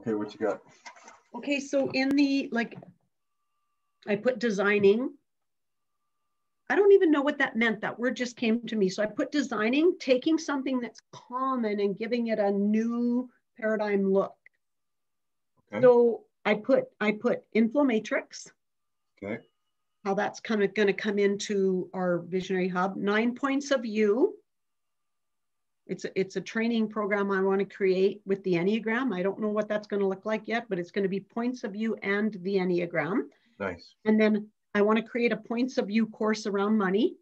Okay, what you got? Okay, so in the, like, I put designing. I don't even know what that meant. That word just came to me. So I put designing, taking something that's common and giving it a new paradigm look. Okay. So I put I put inflomatrix. Okay. How that's kind of going to come into our visionary hub. Nine points of view. It's a, it's a training program I want to create with the Enneagram. I don't know what that's going to look like yet, but it's going to be points of view and the Enneagram. Nice. And then I want to create a points of view course around money.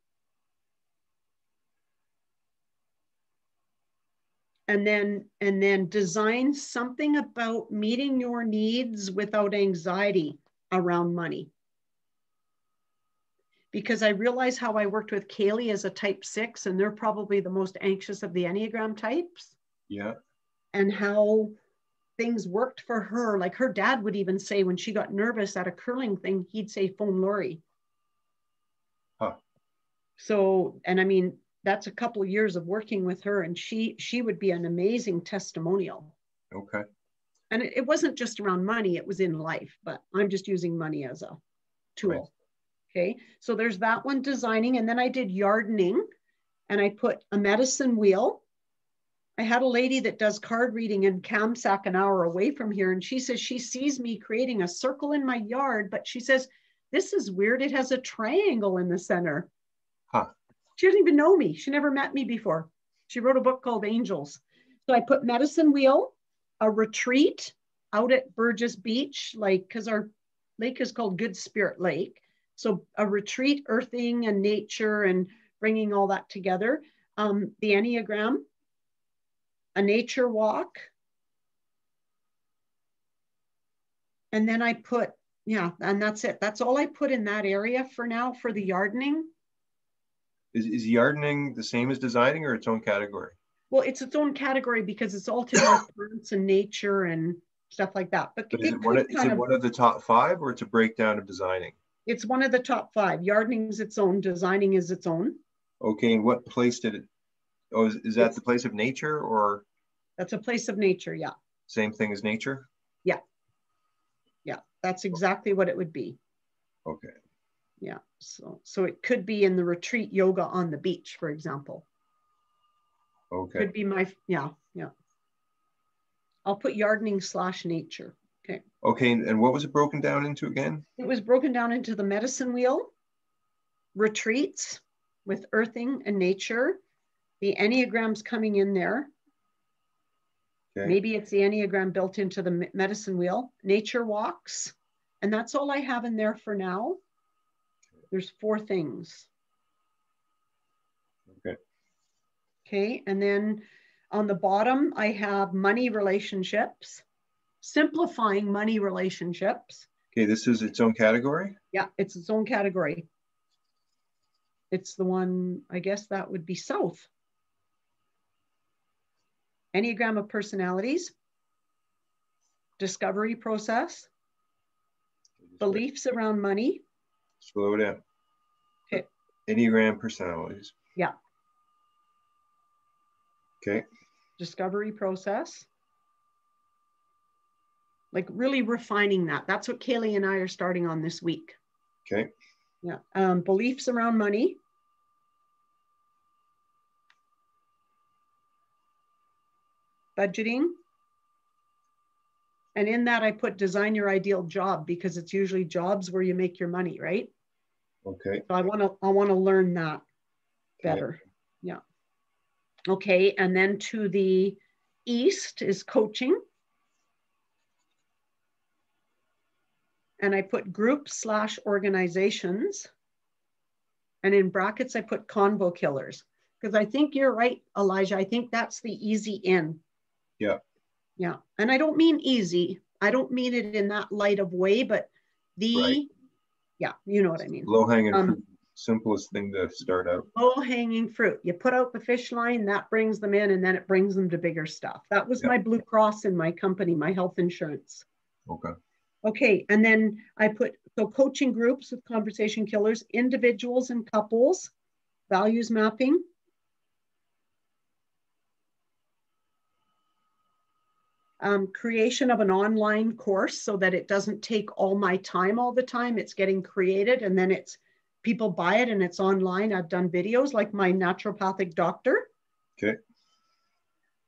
And then and then design something about meeting your needs without anxiety around money because I realize how I worked with Kaylee as a type six, and they're probably the most anxious of the Enneagram types. Yeah. And how things worked for her. Like her dad would even say when she got nervous at a curling thing, he'd say, phone Laurie. Huh. So, and I mean, that's a couple of years of working with her, and she she would be an amazing testimonial. Okay. And it, it wasn't just around money, it was in life, but I'm just using money as a tool. Okay, so there's that one designing, and then I did yardening, and I put a medicine wheel. I had a lady that does card reading in Kamsack an hour away from here, and she says she sees me creating a circle in my yard, but she says, This is weird. It has a triangle in the center. Huh. She doesn't even know me. She never met me before. She wrote a book called Angels. So I put medicine wheel, a retreat out at Burgis Beach, like, because our lake is called Good Spirit Lake. So a retreat, earthing and nature and bringing all that together. Um, the Enneagram, a nature walk. And then I put, yeah, and that's it. That's all I put in that area for now for the yardening. Is, is yardening the same as designing or its own category? Well, it's its own category because it's all to do with plants and nature and stuff like that. But, but is, it, one of, is it one of the top five or it's a breakdown of designing? It's one of the top five. Yardening is its own, designing is its own. Okay, and what place did it? Oh, is, is that it's, the place of nature or? That's a place of nature, yeah. Same thing as nature? Yeah. Yeah, that's exactly what it would be. Okay. Yeah, so so it could be in the retreat yoga on the beach, for example. Okay. Could be my, yeah, yeah. I'll put yardening slash nature. Okay. Okay, and what was it broken down into again? It was broken down into the medicine wheel, retreats with earthing and nature, the Enneagrams coming in there. Okay. Maybe it's the Enneagram built into the medicine wheel, nature walks, and that's all I have in there for now. There's four things. Okay. Okay, and then on the bottom, I have money relationships simplifying money relationships. Okay, this is its own category? Yeah, it's its own category. It's the one, I guess that would be South. Enneagram of personalities, discovery process, beliefs around money. Slow down. Okay. Enneagram personalities. Yeah. Okay. Discovery process like really refining that. That's what Kaylee and I are starting on this week. Okay. Yeah. Um, beliefs around money. Budgeting. And in that, I put design your ideal job because it's usually jobs where you make your money, right? Okay. So I want to I want to learn that better. Okay. Yeah. Okay. And then to the east is coaching. And I put group slash organizations. And in brackets, I put convo killers because I think you're right, Elijah. I think that's the easy in. Yeah. Yeah. And I don't mean easy. I don't mean it in that light of way, but the, right. yeah, you know what I mean. Low hanging um, fruit, simplest thing to start out. Low hanging fruit. You put out the fish line, that brings them in, and then it brings them to bigger stuff. That was my Blue Cross in my company, my health insurance. Okay. Okay, and then I put, so coaching groups with conversation killers, individuals and couples, values mapping. um, creation of an online course so that it doesn't take all my time all the time. It's getting created and then it's people buy it and it's online. I've done videos like my naturopathic doctor. Okay.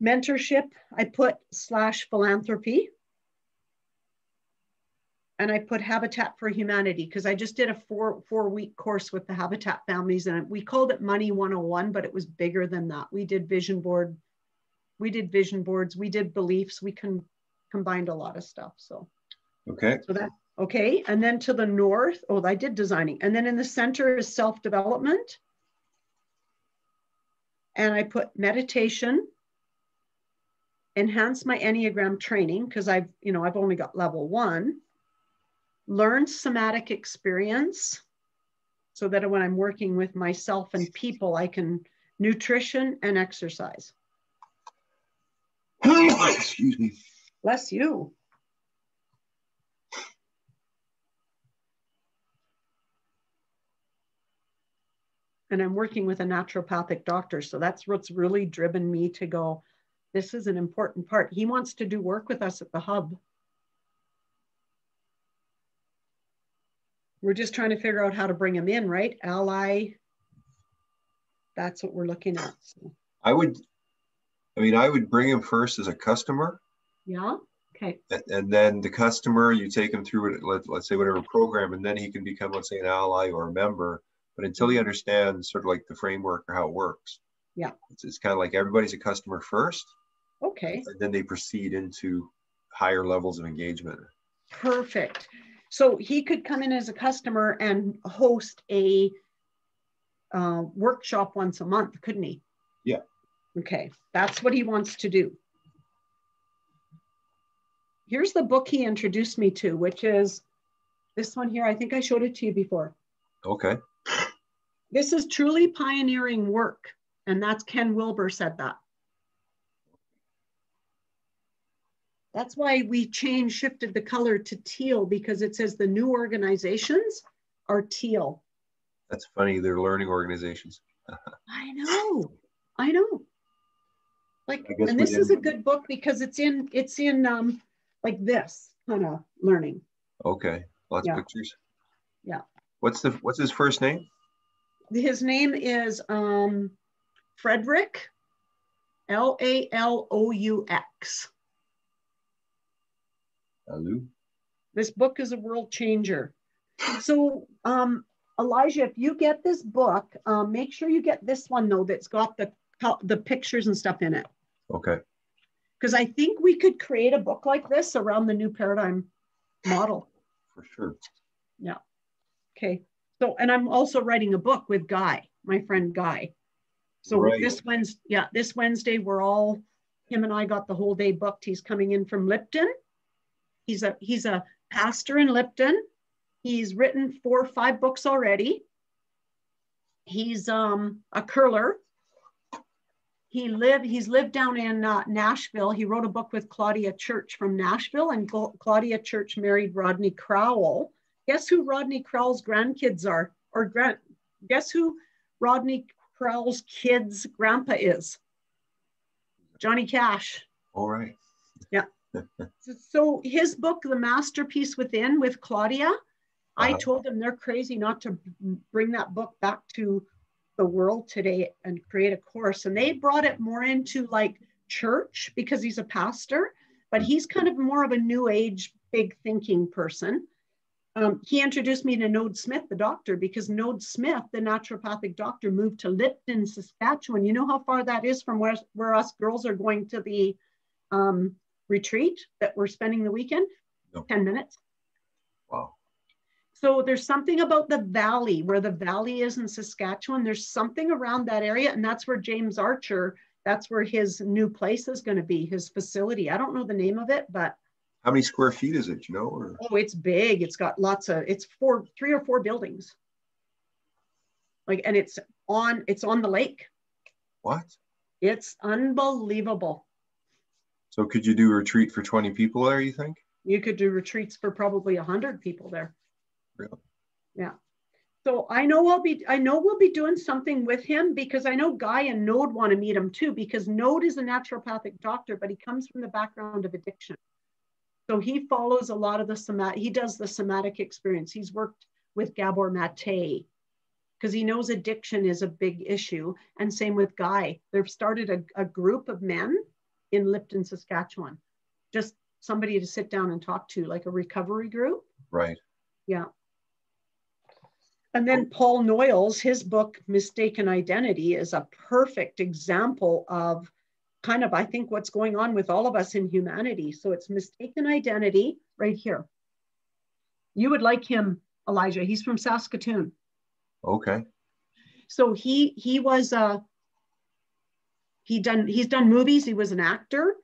Mentorship, I put slash philanthropy. And I put Habitat for Humanity because I just did a four four week course with the Habitat families and we called it Money 101, but it was bigger than that. We did vision board we did vision boards, we did beliefs, we can combined a lot of stuff. So, okay. So that, okay. And then to the north, oh, I did designing. And then in the center is self development. And I put meditation, enhance my Enneagram training because I've, you know, I've only got level one, learn somatic experience so that when I'm working with myself and people, I can nutrition and exercise. Excuse me. Bless you. And I'm working with a naturopathic doctor. So that's what's really driven me to go, this is an important part. He wants to do work with us at the hub. We're just trying to figure out how to bring him in, right? Ally. That's what we're looking at. So. I would I mean, I would bring him first as a customer. Yeah. Okay. And then the customer, you take him through it, let, let's say whatever program, and then he can become, let's say, an ally or a member. But until he understands sort of like the framework or how it works, yeah, it's, it's kind of like everybody's a customer first. Okay. And then they proceed into higher levels of engagement. Perfect. So he could come in as a customer and host a uh, workshop once a month, couldn't he? Yeah. Okay, that's what he wants to do. Here's the book he introduced me to, which is this one here. I think I showed it to you before. Okay. This is truly pioneering work. And that's Ken Wilber said that. That's why we changed, shifted the color to teal because it says the new organizations are teal. That's funny. They're learning organizations. I know. I know. Like, and this is a good book because it's in it's in um like this kind of learning. Okay, lots yeah. of pictures. Yeah. What's the what's his first name? His name is um Frederic, L A L O U X. Hello. This book is a world changer. So, um, Elijah, if you get this book, um, make sure you get this one though that's got the the pictures and stuff in it. Okay. Because I think we could create a book like this around the new paradigm model. For sure. Yeah. Okay. So, and I'm also writing a book with Guy, my friend Guy. So right. this Wednesday, yeah, this Wednesday we're all him and I got the whole day booked. He's coming in from Lipton. He's a he's a pastor in Lipton. He's written four or five books already. He's um, a curler. He lived he's lived down in uh, nashville. He wrote a book with claudia church from nashville and claudia church married rodney crowell. Guess who rodney crowell's grandkids are? Or grand guess who rodney crowell's kids grandpa is? Johnny cash. All right so his book the masterpiece within with claudia uh-huh. i told them they're crazy not to bring that book back to the world today and create a course. And they brought it more into like church because he's a pastor, but he's kind of more of a new age, big thinking person. Um, he introduced me to Node Smith, the doctor, because Node Smith, the naturopathic doctor, moved to Lipton, Saskatchewan. You know how far that is from where, where us girls are going to the um, retreat that we're spending the weekend? No. 10 minutes. Wow. So there's something about the valley where the valley is in Saskatchewan. There's something around that area, and that's where James Archer, that's where his new place is going to be, his facility. I don't know the name of it, but how many square feet is it? You know? Or? Oh, it's big. It's got lots of. It's four, three or four buildings. Like, and it's on. It's on the lake. What? It's unbelievable. So could you do a retreat for 20 people there, you think? You could do retreats for probably 100 people there. Really? Yeah. So I know I'll be I know we'll be doing something with him because I know Guy and Node want to meet him too because Node is a naturopathic doctor, but he comes from the background of addiction. So he follows a lot of the somatic, he does the somatic experience. He's worked with Gabor Mate because he knows addiction is a big issue. And same with Guy. They've started a, a group of men in Lipton, Saskatchewan, just somebody to sit down and talk to, like a recovery group. Right. Yeah. And then Paul Noyles, his book, Mistaken Identity, is a perfect example of kind of, I think, what's going on with all of us in humanity. So it's mistaken identity right here. You would like him, Elijah. He's from Saskatoon. Okay. So he he was uh he done he's done movies. He was an actor.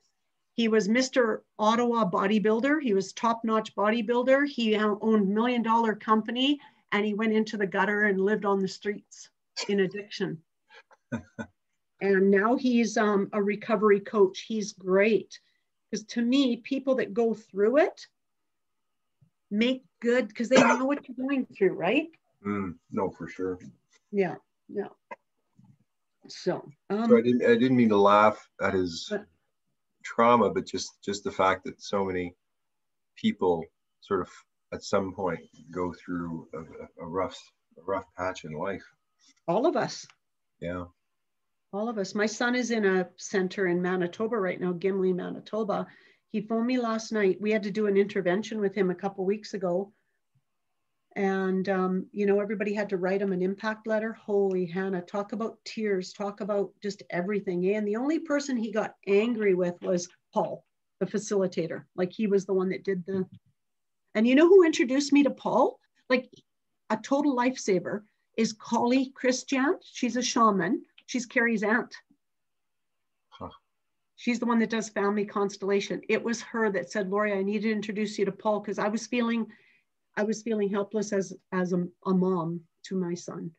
He was Mr. Ottawa bodybuilder. He was top-notch bodybuilder. He owned million dollar company and he went into the gutter and lived on the streets in addiction. and now he's um, a recovery coach. He's great because to me, people that go through it make good because they know what you're going through, right? Mm, no, for sure. Yeah, yeah. So, um, so I didn't. I didn't mean to laugh at his but, trauma, but just just the fact that so many people sort of at some point go through a, a rough a rough patch in life. All of us. Yeah. All of us. My son is in a center in Manitoba right now, Gimli, Manitoba. He phoned me last night. We had to do an intervention with him a couple weeks ago. And, um, you know, everybody had to write him an impact letter. Holy Hannah, talk about tears, talk about just everything. And the only person he got angry with was Paul, the facilitator. Like he was the one that did the and you know who introduced me to Paul? Like a total lifesaver is Kali Christian. She's a shaman. She's Carrie's aunt. Huh. She's the one that does family constellation. It was her that said, Laurie, I need to introduce you to Paul because I was feeling, I was feeling helpless as as a, a mom to my son.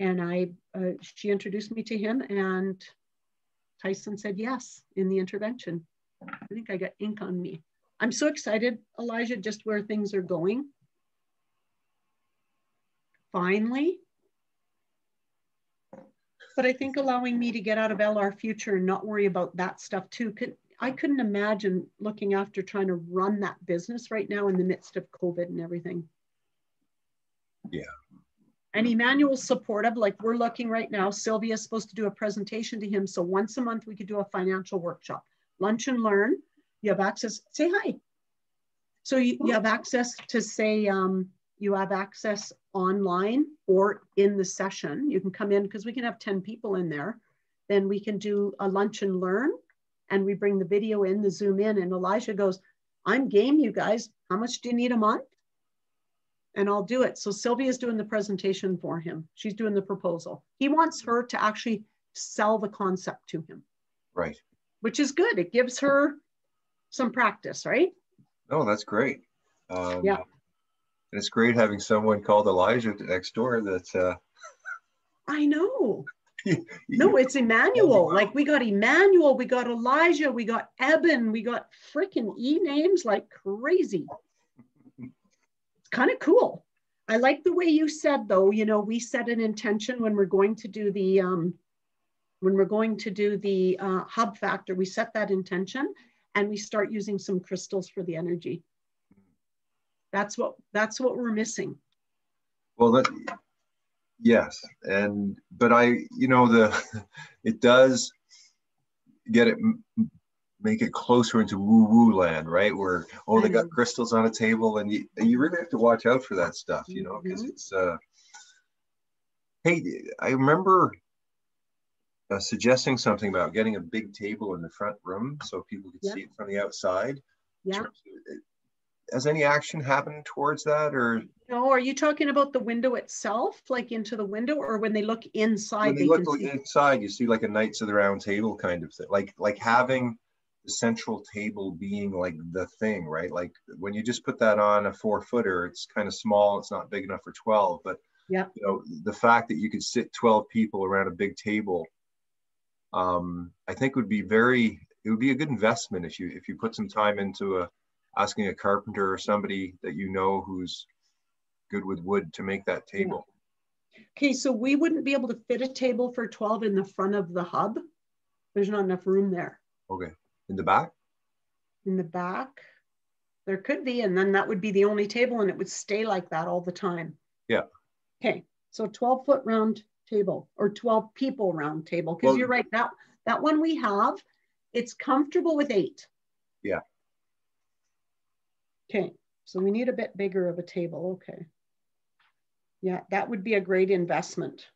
And I, uh, she introduced me to him, and Tyson said yes in the intervention. I think I got ink on me. I'm so excited, Elijah, just where things are going. Finally. But I think allowing me to get out of LR Future and not worry about that stuff too, could, I couldn't imagine looking after trying to run that business right now in the midst of COVID and everything. Yeah. And Emmanuel's supportive, like we're looking right now. Sylvia's supposed to do a presentation to him. So once a month, we could do a financial workshop, lunch and learn you have access, say hi. So you, you have access to say, um, you have access online or in the session. You can come in because we can have 10 people in there. Then we can do a lunch and learn and we bring the video in, the Zoom in and Elijah goes, I'm game, you guys. How much do you need a month? And I'll do it. So Sylvia's doing the presentation for him. She's doing the proposal. He wants her to actually sell the concept to him. Right. Which is good. It gives her some practice, right? Oh, that's great. Um, yeah. And it's great having someone called Elijah next door that. Uh... I know. No, it's Emmanuel. Like we got Emmanuel, we got Elijah, we got Eben, we got freaking E names like crazy. It's kind of cool. I like the way you said though, you know, we set an intention when we're going to do the um when we're going to do the uh, hub factor, we set that intention and we start using some crystals for the energy. That's what that's what we're missing. Well, that yes, and but I, you know, the it does get it make it closer into woo woo land, right? Where oh, they got crystals on a table, and you you really have to watch out for that stuff, you know, because mm-hmm. it's. uh Hey, I remember uh, suggesting something about getting a big table in the front room so people could yeah. see it from the outside. Yeah. Has any action happened towards that or? No, are you talking about the window itself, like into the window or when they look inside? When they, they look inside, you see like a Knights of the Round Table kind of thing, like, like having the central table being like the thing, right? Like when you just put that on a four footer, it's kind of small. It's not big enough for 12, but yeah, you know, the fact that you could sit 12 people around a big table um, I think would be very it would be a good investment if you if you put some time into a, asking a carpenter or somebody that you know who's good with wood to make that table. Okay, so we wouldn't be able to fit a table for 12 in the front of the hub. There's not enough room there. Okay. In the back? In the back, there could be, and then that would be the only table and it would stay like that all the time. Yeah. Okay, so 12 foot round table or 12 people round table. Because Well- you're right, that, that one we have, it's comfortable with eight. Yeah. Okay, so we need a bit bigger of a table, okay. Yeah, that would be a great investment.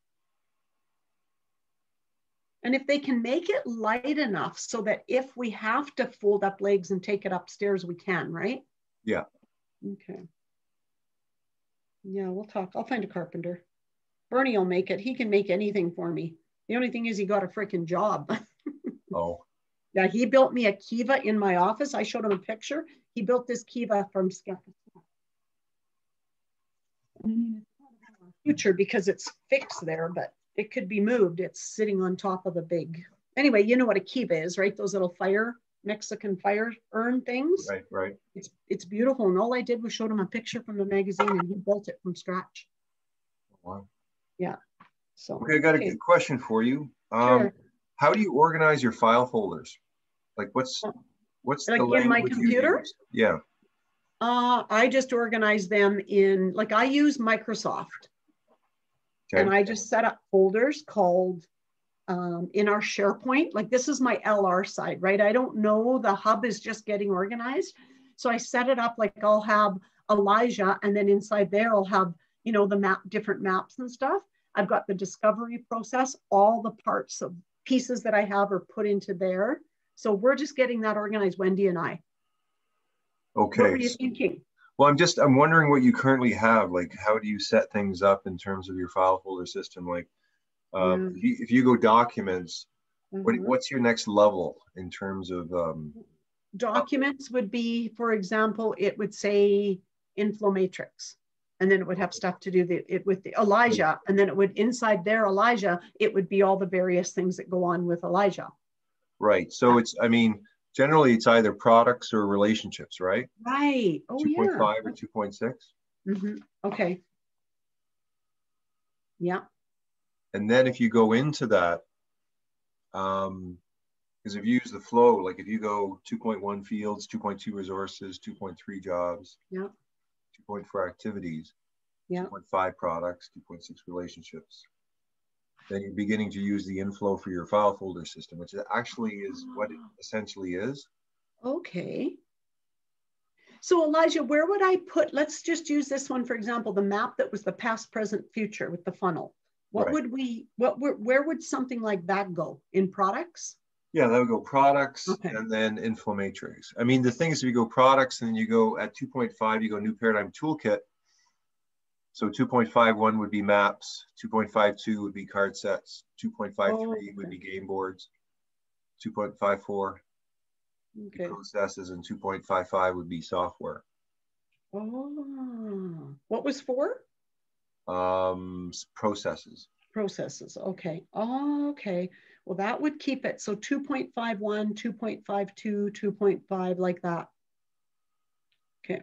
And if they can make it light enough so that if we have to fold up legs and take it upstairs, we can, right? Yeah. Okay. Yeah, we'll talk. I'll find a carpenter. Bernie will make it. He can make anything for me. The only thing is he got a freaking job. Yeah, he built me a Kiva in my office. I showed him a picture. He built this Kiva from scratch. I mean, it's not in our Future because it's fixed there, but it could be moved. It's sitting on top of a big. Anyway, you know what a Kiva is, right? Those little fire Mexican fire urn things. right, right. It's it's beautiful, and all I did was showed him a picture from the magazine, and he built it from scratch. Wow. Yeah. So Okay, I got a okay. good question for you. Um, Sure. How do you organize your file folders? Like what's, what's Like the in my computer? Yeah, Uh, I just organize them in like I use Microsoft, and I just set up folders called um, in our SharePoint. Like this is my LR side, right? I don't know the hub is just getting organized, so I set it up like I'll have Elijah, and then inside there I'll have you know the map, different maps and stuff. I've got the discovery process. All the parts of pieces that I have are put into there. So we're just getting that organized, Wendy and I. Okay. What were you thinking? Well, I'm just, I'm wondering what you currently have, like, how do you set things up in terms of your file folder system? Like, um, Yeah. if you, if you go documents, what, Mhm. what's your next level in terms of, um, documents would be, for example, it would say inflomatrix. And then it would have stuff to do the, it with the Elijah. And then it would inside there, Elijah, it would be all the various things that go on with Elijah. right? So it's, I mean, generally it's either products or relationships, right? Right. Oh, Two point yeah. five or two point six? Mhm. Okay. Yeah. And then if you go into that, um, because if you use the flow, like if you go 2.1 fields, 2.2 resources, 2.3 jobs, Yeah. 2.4 activities, Yeah. 2.5 products, 2.6 relationships, then you're beginning to use the inflow for your file folder system, which actually is what it essentially is. Okay. So Elijah, where would I put, let's just use this one, for example, the map that was the past, present, future with the funnel. What Right. would we, what, where, where would something like that go? In products? Yeah, that would go products Okay. and then inflomatrix. I mean, the thing is, if you go products and then you go at 2.5, you go new paradigm toolkit. So 2.51 would be maps, 2.52 would be card sets, 2.53 Oh, would be game boards, 2.54 Okay. processes, and 2.55 would be software. Oh, what was for? Um, processes. Processes. Okay. Oh, okay. Well, that would keep it. So 2.51, 2.52, 2.5, like that. Okay.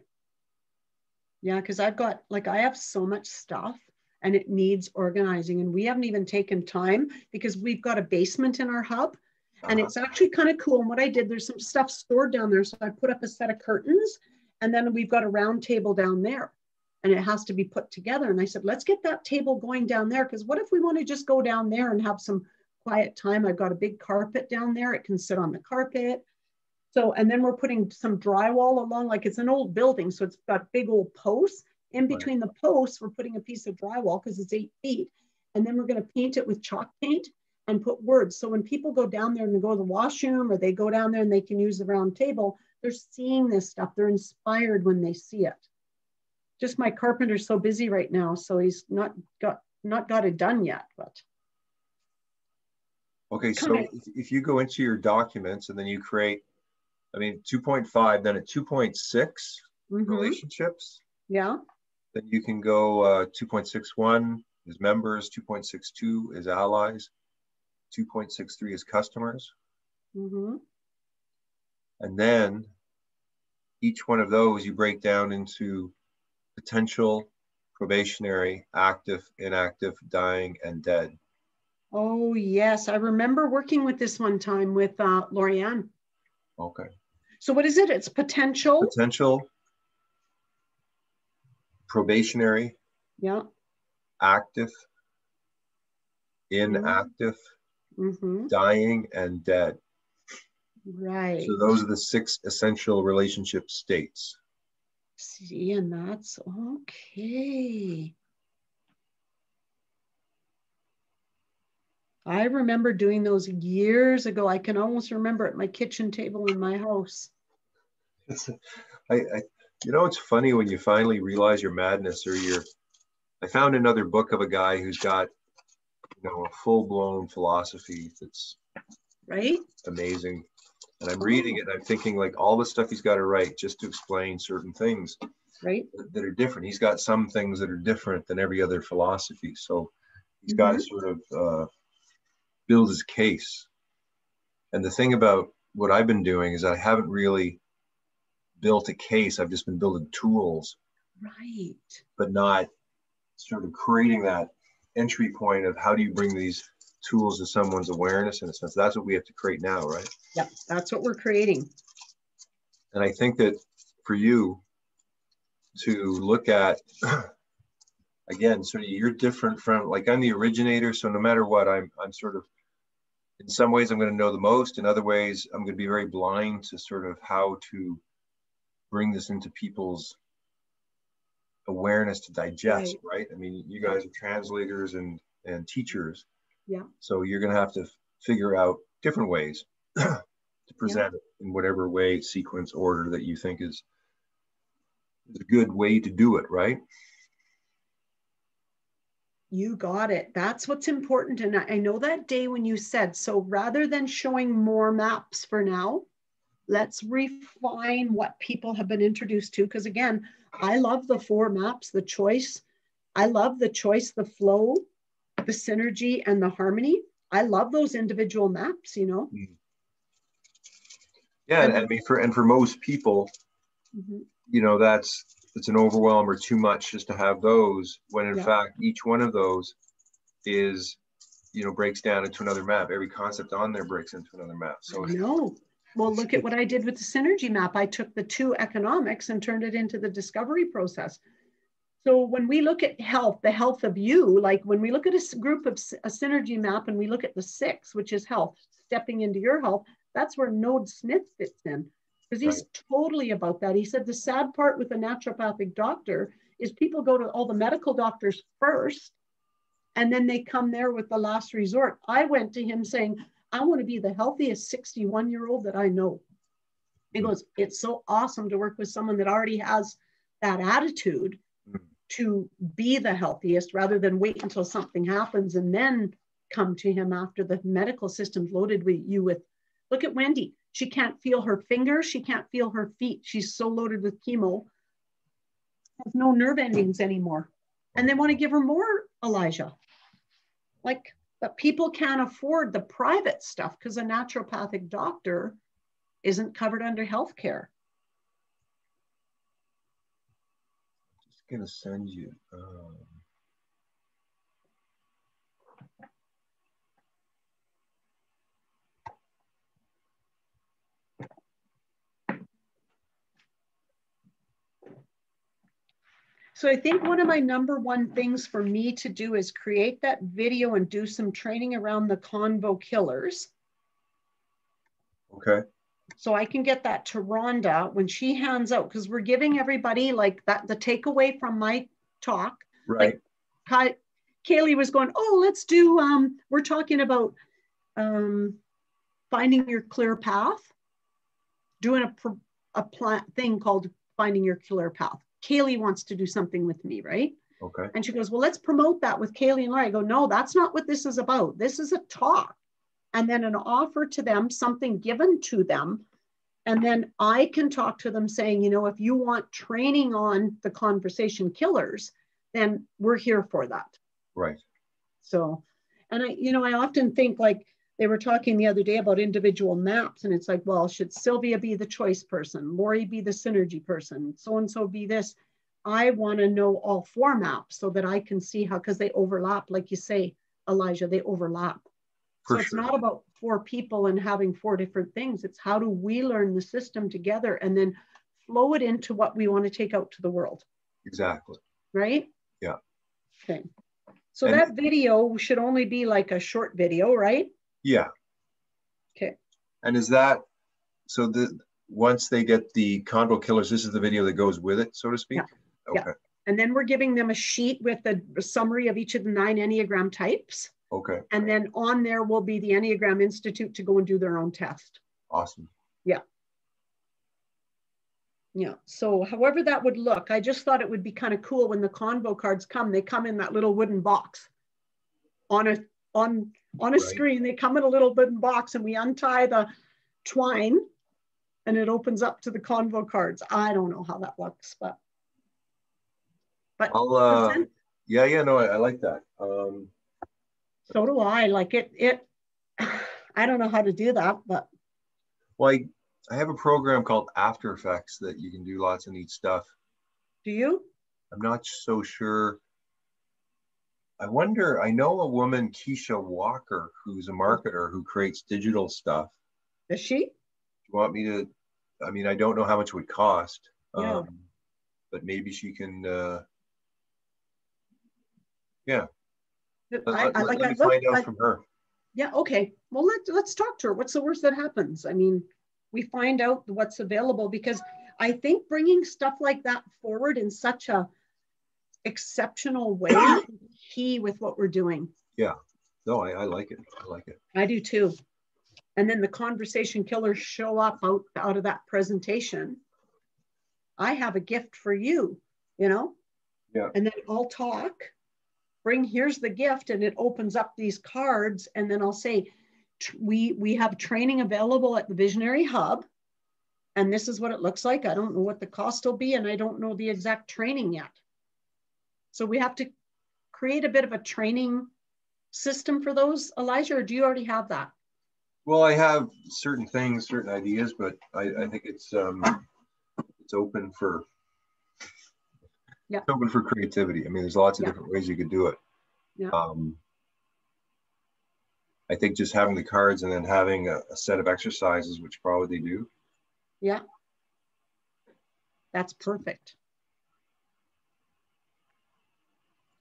Yeah, because I've got, like, I have so much stuff and it needs organizing. And we haven't even taken time because we've got a basement in our hub and Uh-huh. it's actually kind of cool. And what I did, there's some stuff stored down there. So I put up a set of curtains and then we've got a round table down there and it has to be put together. And I said, let's get that table going down there. Because what if we want to just go down there and have some quiet time? I've got a big carpet down there. It can sit on the carpet. So, and then we're putting some drywall along, like it's an old building. So it's got big old posts. In Right. between the posts, we're putting a piece of drywall because it's eight feet. And then we're going to paint it with chalk paint and put words. So when people go down there and they go to the washroom or they go down there and they can use the round table, they're seeing this stuff. They're inspired when they see it. Just my carpenter's so busy right now, so he's not got not got it done yet. But Okay, so Correct. if, you go into your documents and then you create, I mean, 2.5, then at 2.6 Mhm. relationships, yeah, then you can go uh, 2.61 is members, 2.62 is allies, 2.63 is customers. hmm And then each one of those you break down into potential probationary, active, inactive, dying, and dead. Oh, yes. I remember working with this one time with uh, Lorianne. Okay. So, what is it? It's potential. Potential, probationary, Yeah. active, inactive, Mm-hmm. dying, and dead. Right. So those are the six essential relationship states. See, and that's okay. I remember doing those years ago. I can almost remember at my kitchen table in my house. It's, I, I, you know, it's funny when you finally realize your madness or your. I found another book of a guy who's got, you know, a full blown philosophy that's Right? amazing. And I'm reading it and I'm thinking like all the stuff he's got to write just to explain certain things Right? that are different. He's got some things that are different than every other philosophy. So he's got to sort of uh, build his case. And the thing about what I've been doing is I haven't really built a case. I've just been building tools, Right. but not sort of creating that entry point of how do you bring these tools to someone's awareness in a sense. That's what we have to create now, right? Yep. That's what we're creating. And I think that for you to look at, again, sort of you're different from like I'm the originator. So no matter what, I'm I'm sort of in some ways I'm going to know the most. In other ways, I'm going to be very blind to sort of how to bring this into people's awareness to digest, right? I mean, you guys are translators and and teachers. Yeah. So you're going to have to figure out different ways to present it in whatever way, sequence, order that you think is is a good way to do it, right? You got it. That's what's important. And I know that day when you said, so rather than showing more maps for now, let's refine what people have been introduced to. Because again, I love the four maps, the choice. I love the choice, the flow, the synergy, and the harmony. I love those individual maps, you know. Yeah, and, and for and for most people, Mhm. you know, that's it's an overwhelm or too much just to have those. When in Yeah. fact, each one of those is, you know, breaks down into another map. Every concept on there breaks into another map. So no. Well, look at what I did with the synergy map. I took the two economics and turned it into the discovery process. So when we look at health, the health of you, like when we look at a group of a synergy map and we look at the six, which is health, stepping into your health, that's where Node Smith fits in. Because he's totally about that. He said the sad part with a naturopathic doctor is people go to all the medical doctors first and then they come there with the last resort. I went to him saying, I want to be the healthiest 61 year old that I know. He goes, It's so awesome to work with someone that already has that attitude Mhm. to be the healthiest rather than wait until something happens and then come to him after the medical system's loaded with you with. Look at Wendy. She can't feel her fingers. She can't feel her feet. She's so loaded with chemo. Has no nerve endings anymore. And they want to give her more Elijah. Like, but people can't afford the private stuff because a naturopathic doctor isn't covered under health care. just gonna send you. Um, So I think one of my number one things for me to do is create that video and do some training around the convo killers. okay. So I can get that to Rhonda when she hands out, because we're giving everybody like that the takeaway from my talk. Right. Kai, Kaylee was going, oh, let's do, um, we're talking about um, finding your clear path, doing a, a pla- thing called finding your clear path. Kaylee wants to do something with me, right? okay. And she goes, well, let's promote that with Kaylee and Laura. I go, no, that's not what this is about. This is a talk. And then an offer to them, something given to them. And then I can talk to them saying, you know, if you want training on the conversation killers, then we're here for that. Right. So, and I, you know, I often think like they were talking the other day about individual maps, and it's like, well, should Sylvia be the choice person, Laurie be the synergy person, so and so be this? I want to know all four maps so that I can see how, because they overlap, like you say, Elijah, they overlap. For so it's not about four people and having four different things. It's how do we learn the system together and then flow it into what we want to take out to the world, Exactly. right? Yeah. Okay. So And- that video should only be like a short video, right? Yeah. Okay. And is that so? The once they get the convo killers, this is the video that goes with it, so to speak. Yeah. Okay. And then we're giving them a sheet with a summary of each of the nine Enneagram types. Okay. And then on there will be the Enneagram Institute to go and do their own test. Awesome. Yeah. Yeah. So however that would look, I just thought it would be kind of cool when the convo cards come, they come in that little wooden box on a on on a Right. screen. They come in a little wooden box and we untie the twine and it opens up to the convo cards. I don't know how that looks, but but I'll. Uh, yeah. Yeah. No, I, I like that. Um, so do I. Like it it I don't know how to do that, but well, I, I have a program called After Effects that you can do lots of neat stuff. do you? I'm not so sure. I wonder, I know a woman, Keisha Walker, who's a marketer who creates digital stuff. Is she? Do you want me to? I mean, I don't know how much it would cost, Yeah. um, but maybe she can. Uh, yeah, I, let- I let like me. Look, find out I- from her. Yeah, okay. Well, let's let's talk to her. What's the worst that happens? I mean, we find out what's available because I think bringing stuff like that forward in such a exceptional way key with what we're doing. Yeah. No, I, I like it. I like it. I do too. And then the conversation killers show up out, out of that presentation. I have a gift for you, you know? Yeah. And then I'll talk, bring, here's the gift, and it opens up these cards. And then I'll say, we, we have training available at the Visionary Hub. And this is what it looks like. I don't know what the cost will be, and I don't know the exact training yet. So we have to create a bit of a training system for those, Elijah, or do you already have that? Well, I have certain things, certain ideas, but I, I think it's um, it's open for Yeah. it's open for creativity. I mean, there's lots of Yeah. different ways you could do it. Yeah. Um, I think just having the cards and then having a, a set of exercises, which probably they do. Yeah. That's perfect.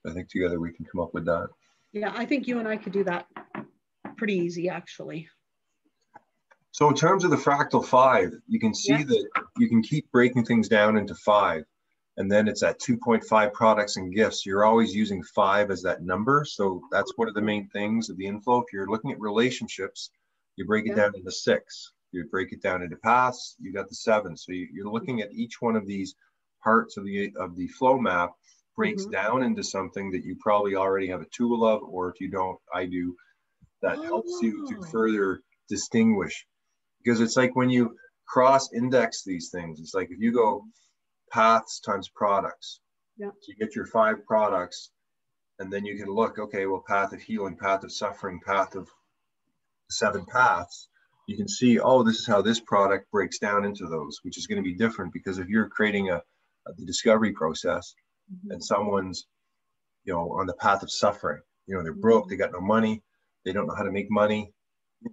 I think together we can come up with that. Yeah, I think you and I could do that pretty easy, actually. So in terms of the fractal five, you can see Yeah. that you can keep breaking things down into five. And then it's at 2.5 products and gifts. You're always using five as that number. So that's one of the main things of the inflow. If you're looking at relationships, you break it Yeah. down into six. You break it down into paths, you got the seven. So you, you're looking at each one of these parts of the of the flow map breaks Mhm. down into something that you probably already have a tool of, or if you don't, I do, that helps you to Oh. further distinguish because it's like when you cross index these things it's like if you go paths times products Yeah. so you get your five products and then you can look okay well path of healing path of suffering path of seven paths you can see oh this is how this product breaks down into those which is going to be different because if you're creating a, a the discovery process Mhm. and someone's you know on the path of suffering you know they're broke they got no money they don't know how to make money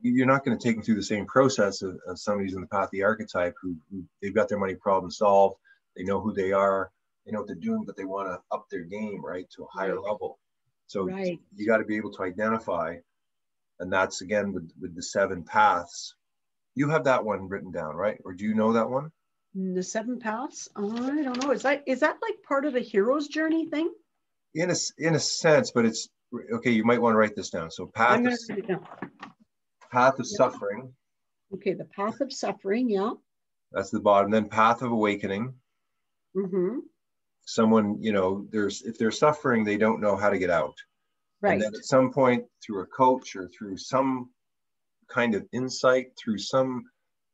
you're not going to take them through the same process of, of somebody who's in the path of the archetype who, who they've got their money problem solved they know who they are they know what they're doing but they want to up their game right to a higher Right. level so Right. you got to be able to identify and that's again with, with the seven paths you have that one written down right or do you know that one The seven paths. Oh, I don't know. Is that is that like part of the hero's journey thing? in a in a sense but it's okay you might want to write this down so path of, gonna write it down. path of Yeah. suffering Okay, the path of suffering. Yeah. that's the bottom then path of awakening Mm-hmm. someone you know there's if they're suffering they don't know how to get out Right. and then at some point through a coach or through some kind of insight through some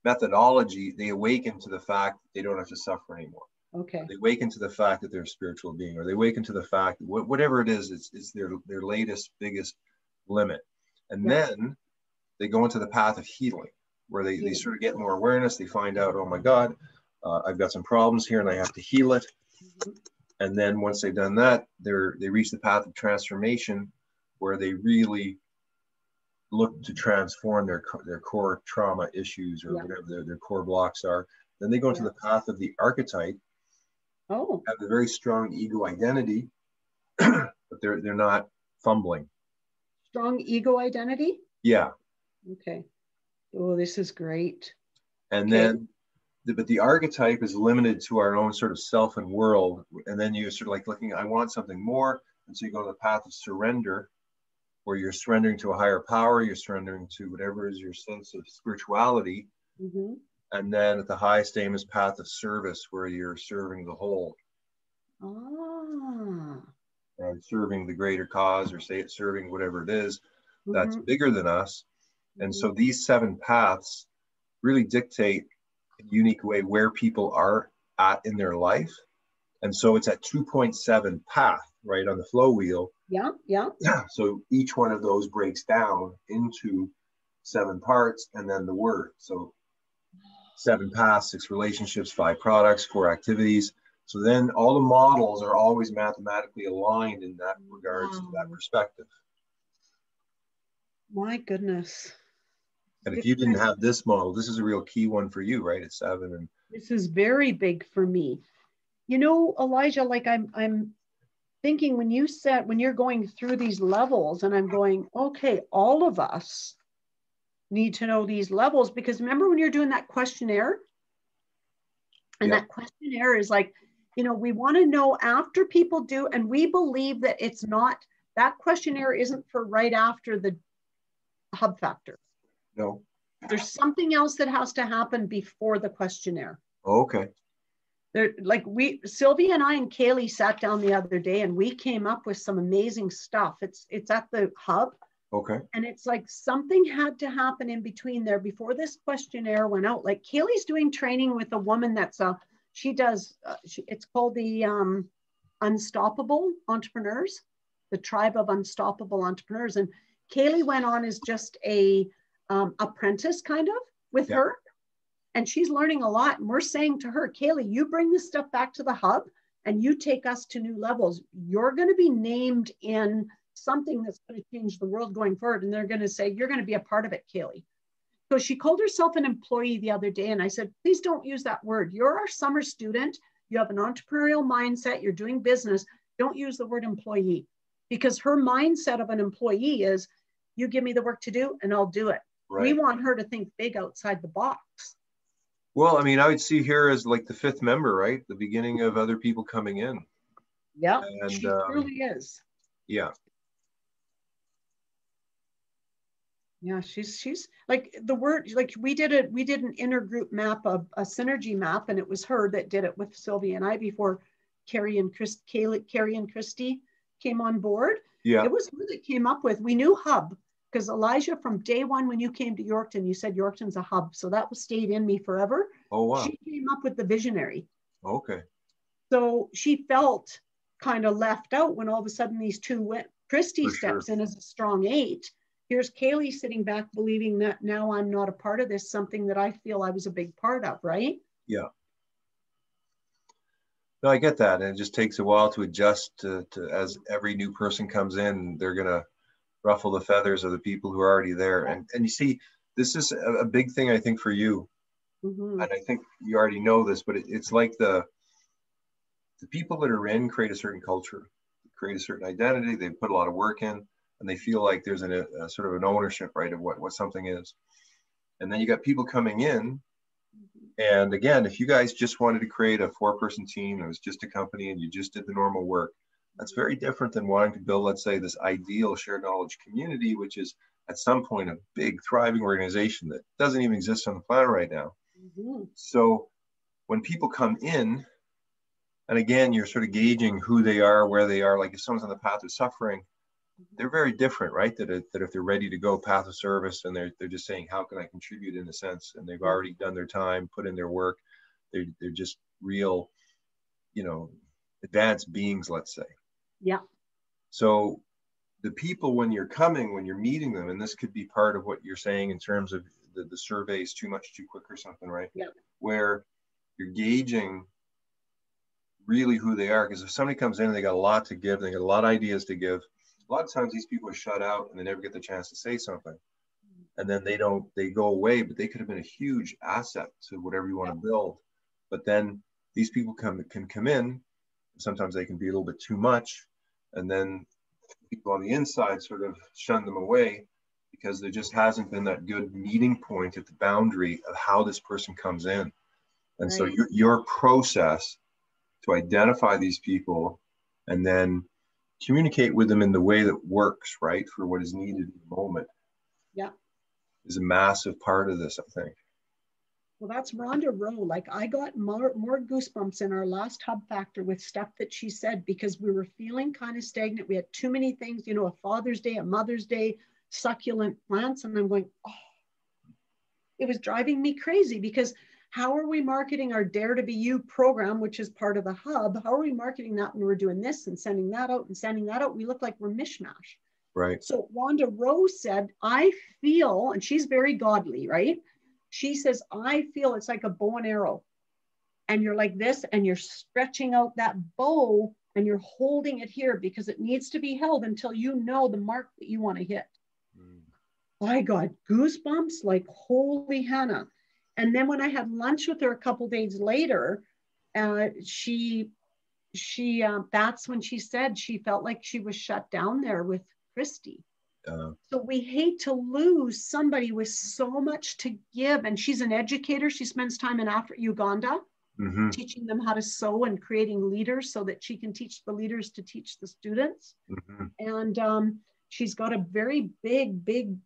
methodology they awaken to the fact that they don't have to suffer anymore. Okay. they awaken to the fact that they're a spiritual being or they awaken to the fact that wh- whatever it is it's, it's their their latest biggest limit. And then they go into the path of healing where they, they sort of get more awareness. They find out oh my god uh, i've got some problems here and i have to heal it. Mhm. And then once they've done that, they're they reach the path of transformation where they really look to transform their their core trauma issues or yeah. whatever their, their core blocks are. Then they go yeah. to the path of the archetype. Oh. Have a very strong ego identity, but they're they're not fumbling. Strong ego identity? Yeah. Okay. Oh, this is great. And okay. then the, but the archetype is limited to our own sort of self and world. And then you're sort of like looking, I want something more. And so you go to the path of surrender, where you're surrendering to a higher power, you're surrendering to whatever is your sense of spirituality. Mm-hmm. And then at the highest aim is path of service, where you're serving the whole. Ah. And serving the greater cause, or say it serving whatever it is mm-hmm. that's bigger than us. And so mm-hmm. these seven paths really dictate in a unique way where people are at in their life. And so it's at 2.7 path, right, on the flow wheel. Yeah, yeah. So each one of those breaks down into seven parts and then the word. So seven paths, six relationships, five products, four activities. So then all the models are always mathematically aligned in that regards wow. to that perspective. My goodness. And if you didn't have this model, this is a real key one for you, right? At seven and this is very big for me. You know, Elijah, like I'm I'm thinking when you said when you're going through these levels, and I'm going, okay, all of us need to know these levels because remember when you're doing that questionnaire? And that questionnaire is like, you know, we want to know after people do, and we believe that it's not that questionnaire isn't for right after the hub factor. No. There's something else that has to happen before the questionnaire. okay. There, like we, Sylvia and I and Kaylee sat down the other day and we came up with some amazing stuff. It's it's at the hub. Okay. And it's like something had to happen in between there before this questionnaire went out. Like Kaylee's doing training with a woman that's a, she does, uh, she, it's called the um, Unstoppable Entrepreneurs, the Tribe of Unstoppable Entrepreneurs. And Kaylee went on as just a um, apprentice kind of with yeah. her. And she's learning a lot. And we're saying to her, Kaylee, you bring this stuff back to the hub and you take us to new levels. You're going to be named in something that's going to change the world going forward. And they're going to say, You're going to be a part of it, Kaylee. So she called herself an employee the other day. And I said, Please don't use that word. You're our summer student. You have an entrepreneurial mindset. You're doing business. Don't use the word employee because her mindset of an employee is you give me the work to do and I'll do it. Right. We want her to think big outside the box. Well, I mean, I would see her as like the fifth member, right? The beginning of other people coming in. Yeah, she um, truly is. Yeah. Yeah, she's she's like the word like we did it. We did an intergroup map, a, a synergy map, and it was her that did it with Sylvia and I before Carrie and Chris, Kaylee, Carrie and Christy came on board. Yeah, it was her that came up with. We knew Hub because Elijah, from day one when you came to Yorkton, you said Yorkton's a hub, so that was stayed in me forever. Oh wow! She came up with the visionary. Okay. So she felt kind of left out when all of a sudden these two went. Christy For steps sure. in as a strong eight. Here's Kaylee sitting back, believing that now I'm not a part of this, something that I feel I was a big part of, right? Yeah. No, I get that. And it just takes a while to adjust to, to as every new person comes in, they're gonna ruffle the feathers of the people who are already there. And and you see, this is a, a big thing I think for you, mm-hmm. and I think you already know this, but it, it's like the the people that are in create a certain culture, create a certain identity. They put a lot of work in, and they feel like there's an, a, a sort of an ownership, right, of what what something is. And then you got people coming in and again, if you guys just wanted to create a four person team, it was just a company and you just did the normal work, that's very different than wanting to build, let's say, this ideal shared knowledge community, which is at some point a big, thriving organization that doesn't even exist on the planet right now. Mm-hmm. So when people come in, and again, you're sort of gauging who they are, where they are. Like if someone's on the path of suffering, they're very different, right? That, that if they're ready to go path of service and they're, they're just saying, how can I contribute in a sense? And they've already done their time, put in their work. They're, they're just real, you know, advanced beings, let's say. Yeah. So the people, when you're coming, when you're meeting them, and this could be part of what you're saying in terms of the, the survey is too much, too quick or something, right? Yeah. Where you're gauging really who they are. Because if somebody comes in and they got a lot to give, they got a lot of ideas to give. A lot of times these people are shut out and they never get the chance to say something. And then they don't, they go away, but they could have been a huge asset to whatever you want to build. But then these people come can come in. Sometimes they can be a little bit too much, and then people on the inside sort of shun them away because there just hasn't been that good meeting point at the boundary of how this person comes in. And right. so your, your process to identify these people and then communicate with them in the way that works, right, for what is needed in the moment. Yeah. Is a massive part of this, I think. Well, that's Rhonda Rowe. Like I got more, more goosebumps in our last hub factor with stuff that she said because we were feeling kind of stagnant. We had too many things, you know, a Father's Day, a Mother's Day, succulent plants. And I'm going, oh, it was driving me crazy because how are we marketing our Dare to Be You program, which is part of the hub? How are we marketing that when we're doing this and sending that out and sending that out? We look like we're mishmash. Right. So Wanda Rose said, I feel, and she's very godly, right? She says, I feel it's like a bow and arrow. And you're like this, and you're stretching out that bow and you're holding it here because it needs to be held until you know the mark that you want to hit. Mm. I got goosebumps like holy Hannah. And then when I had lunch with her a couple days later, uh, she she uh, that's when she said she felt like she was shut down there with Christy. Uh, so we hate to lose somebody with so much to give. And she's an educator. She spends time in Africa, Uganda, mm-hmm. teaching them how to sew and creating leaders so that she can teach the leaders to teach the students. Mm-hmm. And um, she's got a very big, big,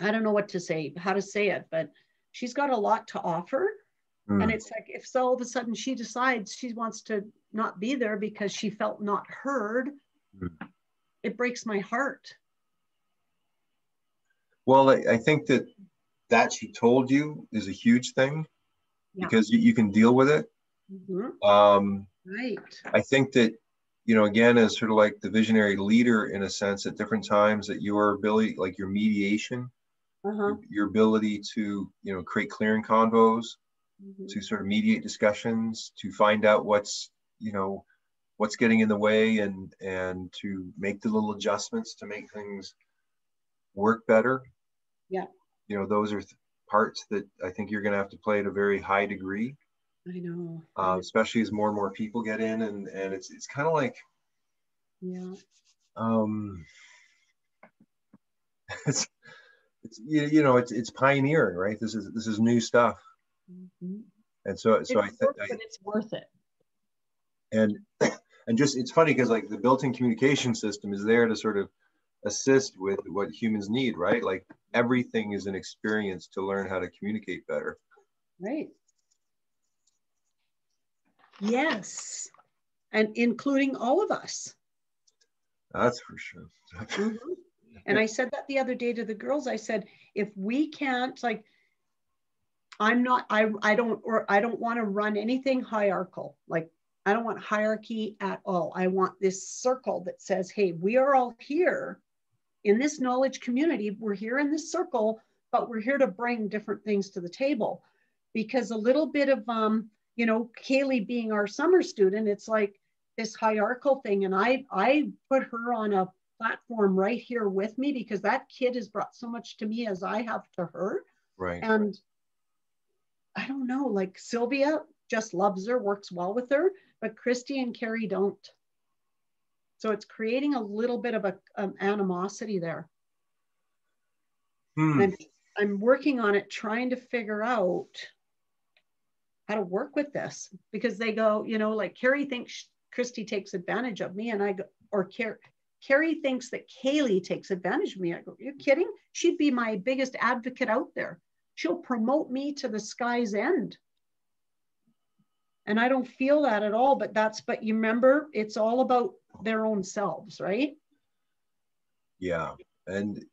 I don't know what to say, how to say it, but she's got a lot to offer. Mm. And it's like if so all of a sudden she decides she wants to not be there because she felt not heard, mm. It breaks my heart. Well, I, I, think that that she told you is a huge thing yeah. because you, you, can deal with it. Mm-hmm. Um, right. I think that, you know, again, as sort of like the visionary leader in a sense at different times that your ability, like your mediation, uh-huh. your, your, ability to, you know, create clearing convos, mm-hmm. to sort of mediate discussions, to find out what's, you know, what's getting in the way and and to make the little adjustments to make things work better. Yeah. You know, those are th- parts that I think you're going to have to play at a very high degree. I know. Uh, especially as more and more people get in, and and it's it's kind of like. Yeah. Um. It's, it's you, you know it's it's pioneering, right? This is this is new stuff. Mm-hmm. And so so it's I think it's worth it. And and just it's funny because like the built-in communication system is there to sort of assist with what humans need, right? Like everything is an experience to learn how to communicate better. Right. Yes. And including all of us. That's for sure. mm-hmm. And I said that the other day to the girls. I said, if we can't, like, I'm not, I, I don't, or I don't want to run anything hierarchical. Like, I don't want hierarchy at all. I want this circle that says, hey, we are all here in this knowledge community, we're here in this circle, but we're here to bring different things to the table. Because a little bit of, um, you know, Kaylee being our summer student, it's like this hierarchical thing. And I, I put her on a platform right here with me because that kid has brought so much to me as I have to her. Right. And I don't know, like Sylvia just loves her, works well with her, but Christy and Carrie don't. So it's creating a little bit of a um, animosity there. Hmm. I'm, I'm working on it, trying to figure out how to work with this because they go, you know, like Carrie thinks Christy takes advantage of me, and I go, or Car- Carrie thinks that Kaylee takes advantage of me. I go, you're kidding? She'd be my biggest advocate out there. She'll promote me to the sky's end. And I don't feel that at all, but that's, but you remember, it's all about their own selves, right? Yeah. And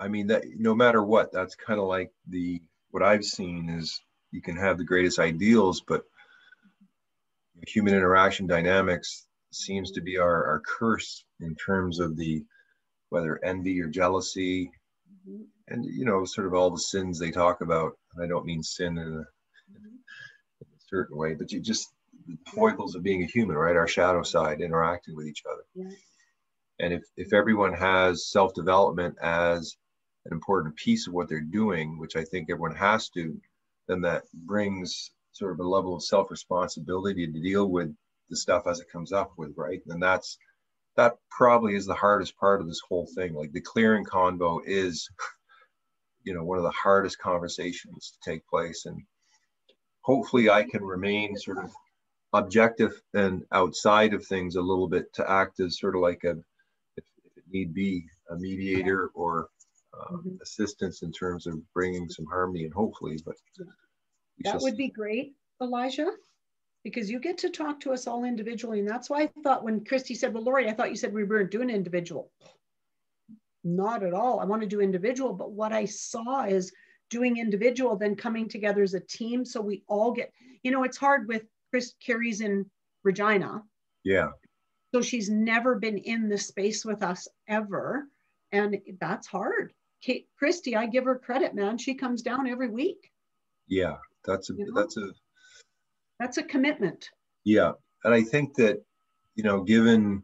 I mean that no matter what, that's kind of like the what I've seen is you can have the greatest ideals, but human interaction dynamics seems to be our, our curse in terms of the whether envy or jealousy mm-hmm. and you know sort of all the sins they talk about i don't mean sin in a, in a certain way but you just the foibles of being a human, right? Our shadow side interacting with each other. Yeah. And if, if everyone has self development as an important piece of what they're doing, which I think everyone has to, then that brings sort of a level of self responsibility to deal with the stuff as it comes up with, right? And that's that probably is the hardest part of this whole thing. Like the clearing convo is, you know, one of the hardest conversations to take place. And hopefully I can remain sort of objective and outside of things a little bit to act as sort of like a, if, need be, a mediator or uh, mm-hmm. assistance in terms of bringing some harmony and hopefully, but that would be great, Elijah because you get to talk to us all individually. And that's why I thought when Christy said, well, Laurie, I thought you said we weren't doing individual. Not at all. I want to do individual, but what I saw is doing individual, then coming together as a team. So we all get, you know, it's hard with Chris Carrie's in Regina. Yeah. So she's never been in the space with us ever. And that's hard. Kate, Christy, I give her credit, man. She comes down every week. Yeah, that's a you know? that's a that's a commitment. Yeah. And I think that, you know, given,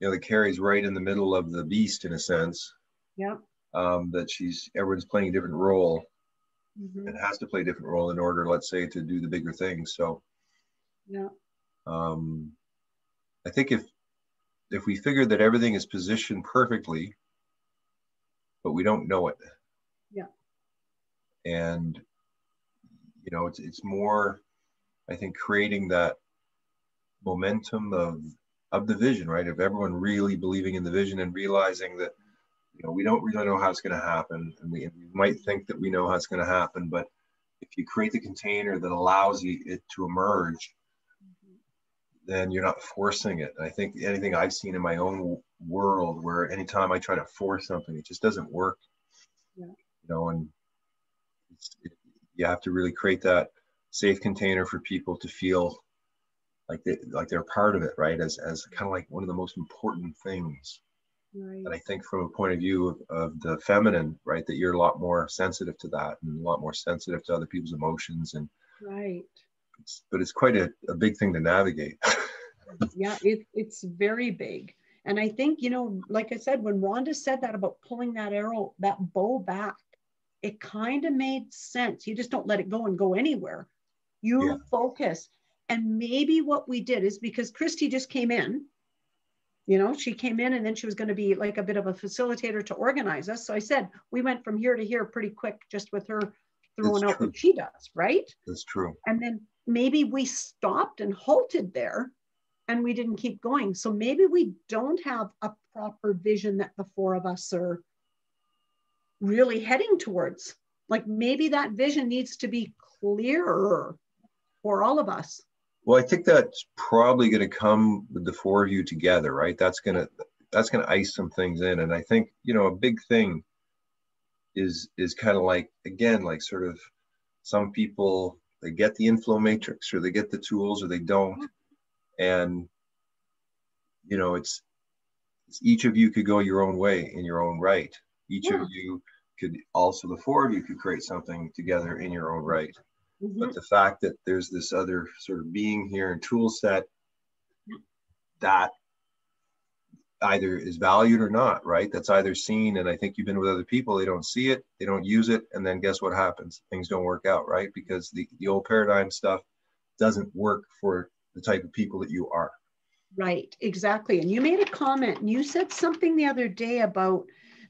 you know, the Carrie's right in the middle of the beast in a sense. Yeah. Um, that she's, everyone's playing a different role mm-hmm. and has to play a different role in order, let's say, to do the bigger things. So, yeah. Um, I think if, if we figure that everything is positioned perfectly, but we don't know it. Yeah. And, you know, it's, it's more, I think creating that momentum of of the vision, right? Of everyone really believing in the vision and realizing that you know we don't really know how it's going to happen, and we, we might think that we know how it's going to happen, but if you create the container that allows you, it to emerge, then you're not forcing it. I think anything I've seen in my own world, where anytime I try to force something, it just doesn't work. Yeah. You know, and it, you have to really create that safe container for people to feel like they like they're part of it, right? As as kind of like one of the most important things. Right. And I think from a point of view of, of the feminine, right, that you're a lot more sensitive to that and a lot more sensitive to other people's emotions and right. It's, but it's quite a, a big thing to navigate. yeah, it, it's very big. And I think, you know, like I said, when Rhonda said that about pulling that arrow, that bow back, it kind of made sense. You just don't let it go and go anywhere. You yeah. focus. And maybe what we did is because Christy just came in, you know, she came in and then she was going to be like a bit of a facilitator to organize us. So I said, we went from here to here pretty quick just with her throwing That's out true. what she does, right? That's true. And then maybe we stopped and halted there and we didn't keep going. So maybe we don't have a proper vision that the four of us are really heading towards. Like maybe that vision needs to be clearer for all of us. Well, I think that's probably going to come with the four of you together, right? That's going to that's going to ice some things in, and I think you know a big thing is is kind of like again like sort of some people they get the inflomatrix or they get the tools or they don't, and you know it's, it's each of you could go your own way in your own right. Each yeah. of you could also the four of you could create something together in your own right. Mm-hmm. But the fact that there's this other sort of being here and tool set that either is valued or not, right? That's either seen, and I think you've been with other people, they don't see it, they don't use it, and then guess what happens? Things don't work out, right? Because the, the old paradigm stuff doesn't work for the type of people that you are. Right, exactly. And you made a comment and you said something the other day about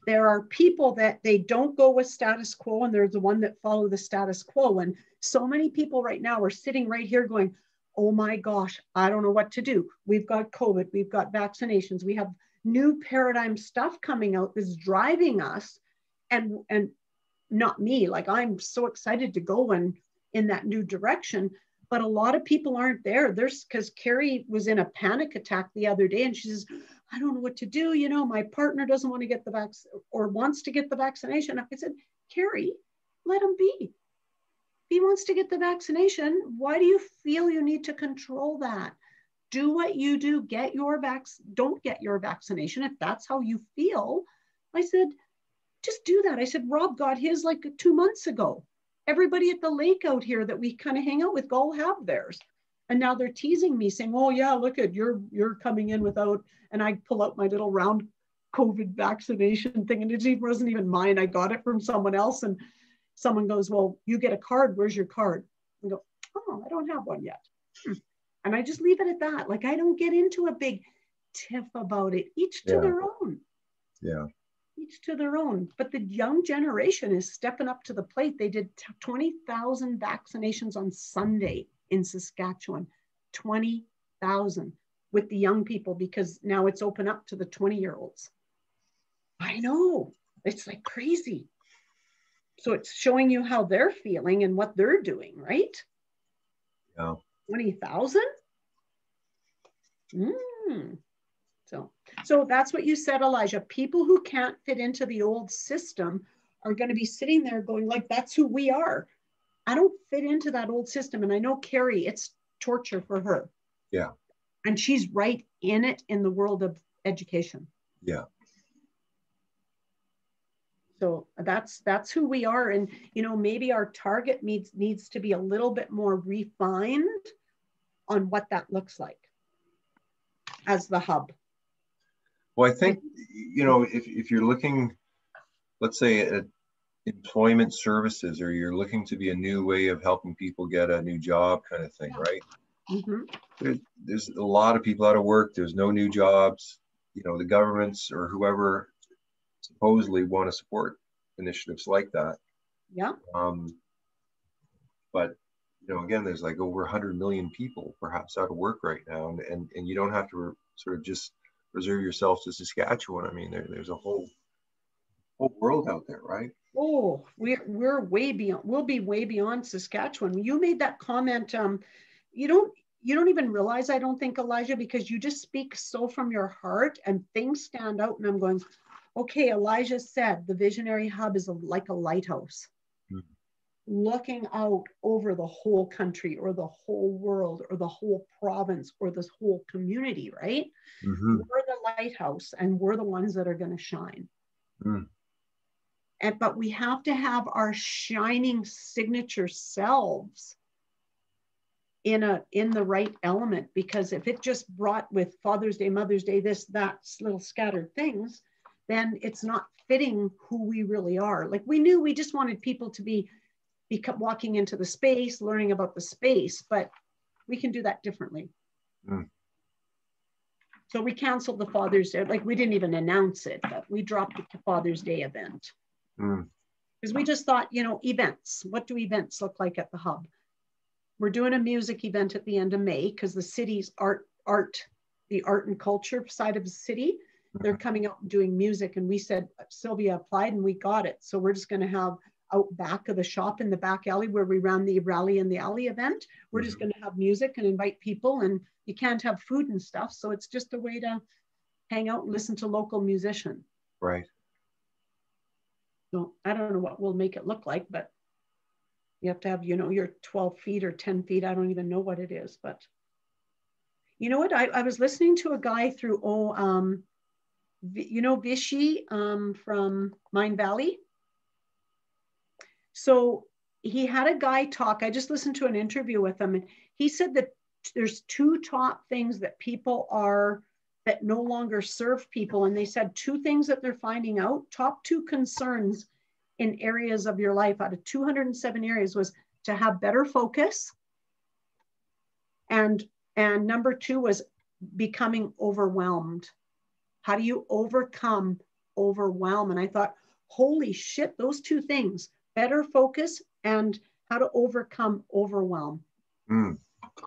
there are people that they don't go with status quo and there's the one that follow the status quo. And so many people right now are sitting right here going oh my gosh i don't know what to do. We've got covid we've got vaccinations we have new paradigm stuff coming out that's driving us. And and not me like i'm so excited to go in in that new direction but a lot of people aren't there. There's because carrie was in a panic attack the other day and she says I don't know what to do. You know, my partner doesn't want to get the vaccine or wants to get the vaccination. I said, Carrie, let him be. If he wants to get the vaccination, why do you feel you need to control that? Do what you do, get your vac, don't get your vaccination if that's how you feel. I said, just do that. I said, Rob got his like two months ago. Everybody at the lake out here that we kind of hang out with all have theirs. And now they're teasing me saying, oh yeah, look at you're you're coming in without, and I pull out my little round COVID vaccination thing, and it wasn't even mine. I got it from someone else. And someone goes, Well, you get a card, where's your card? I go, Oh, I don't have one yet. Hmm. And I just leave it at that. Like I don't get into a big tiff about it. Each to Yeah. their own Yeah. each to their own. But the young generation is stepping up to the plate. They did t- 20,000 vaccinations on Sunday in Saskatchewan, 20,000 with the young people because now it's open up to the 20 year olds. I know, it's like crazy. So it's showing you how they're feeling and what they're doing, right? Yeah. 20,000? Mm. So, so that's what you said, Elijah. People who can't fit into the old system are going to be sitting there going like, that's who we are. I don't fit into that old system. And I know Carrie, it's torture for her. Yeah. And she's right in it in the world of education. Yeah. So that's that's who we are. And you know, maybe our target needs needs to be a little bit more refined on what that looks like as the hub. Well, I think, you know, if, if you're looking, let's say at employment services, or you're looking to be a new way of helping people get a new job kind of thing, right? Mhm. There, there's a lot of people out of work. There's no new jobs. You know, the governments or whoever supposedly want to support initiatives like that. Yeah. Um, but you know, again, there's like over 100 million people perhaps out of work right now, and and, and you don't have to sort of just reserve yourself to Saskatchewan. I mean, there, there's a whole whole world out there, right? Oh, we're we're way beyond. We'll be way beyond Saskatchewan. You made that comment. Um, you don't you don't even realize. I don't think Elijah because you just speak so from your heart and things stand out. And I'm going, okay. Elijah said the visionary hub is a, like a lighthouse, Mhm. looking out over the whole country or the whole world or the whole province or this whole community. Right? Mm-hmm. we're the lighthouse and we're the ones that are going to shine. Mm. And but we have to have our shining signature selves in a in the right element because if it just brought with Father's Day, Mother's Day, this, that little scattered things, then it's not fitting who we really are. Like we knew we just wanted people to be be walking into the space, learning about the space, but we can do that differently. Mm. So we canceled the Father's Day, like we didn't even announce it, but we dropped the Father's Day event Mm. because we just thought, you know, events. What do events look like at the hub? We're doing a music event at the end of May because the city's art, art, the art and culture side of the city, they're coming out and doing music. And we said Sylvia applied and we got it. So we're just going to have out back of the shop in the back alley where we ran the rally in the alley event. We're just going to have music and invite people, and you can't have food and stuff. So it's just a way to hang out and listen to local musician. Right. So I don't know what we'll make it look like, but you have to have, you know, your 12 feet or 10 feet. I don't even know what it is, but you know what? I, I was listening to a guy through, oh, um, you know, Vishy um, from Mindvalley. So he had a guy talk. I just listened to an interview with him, and he said that there's two top things that people are that no longer serve people. And they said two things that they're finding out. Top two concerns in areas of your life out of 207 areas was to have better focus. And and number two was becoming overwhelmed. How do you overcome overwhelm? And I thought, holy shit, those two things, better focus and how to overcome overwhelm. Mm.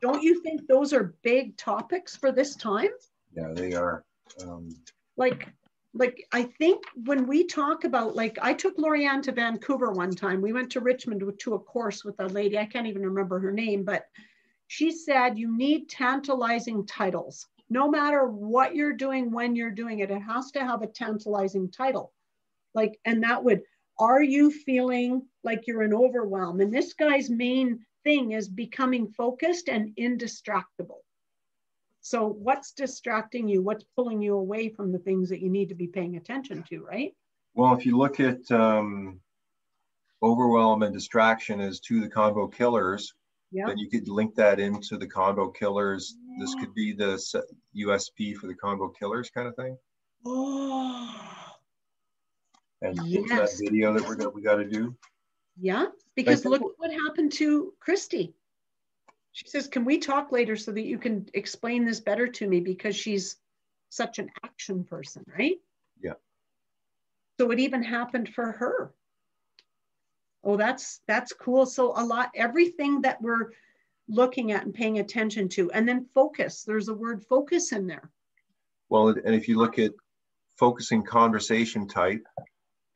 Don't you think those are big topics for this time? Yeah, they are. Um, Like, like I think when we talk about like I took Lorianne to Vancouver one time. We went to Richmond to, a course with a lady, I can't even remember her name, but she said you need tantalizing titles. No matter what you're doing, when you're doing it, it has to have a tantalizing title. Like, and that would, are you feeling like you're in overwhelm? And this guy's main thing is becoming focused and indistractable. So, what's distracting you? What's pulling you away from the things that you need to be paying attention to, right? well, if you look at um, overwhelm and distraction as to the convo killers, Yeah. Then you could link that into the Convo Killers. This could be the USP for the Convo Killers kind of thing. Oh. And Yes. that video that we're gonna, we got to do. Yeah, because look what happened to Christy. She says, "Can we talk later so that you can explain this better to me because she's such an action person, right?" Yeah. So it even happened for her. Oh, that's that's cool. So a lot everything that we're looking at and paying attention to and then focus. There's a word focus in there. Well, and if you look at focusing conversation type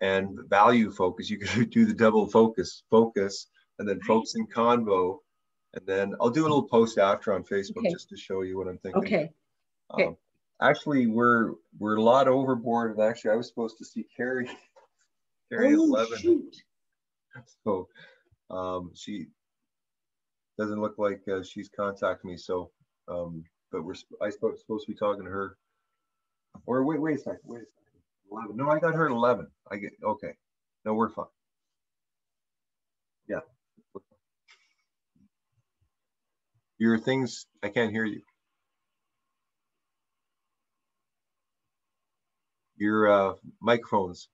and value focus, you could do the double focus, focus, and then focusing convo. And then I'll do a little post after on Facebook Okay. just to show you what I'm thinking. Okay. okay. Um, actually, we're we're a lot overboard, and actually, I was supposed to see Carrie, Carrie Oh, 11. shoot. So um, she doesn't look like uh, she's contacted me. So, um, but we're I supposed supposed to be talking to her. Or wait, wait a second, wait a second. 11. No, I got her at 11. I get okay. No, we're fine. Yeah. Your things, I can't hear you. Your uh, microphones.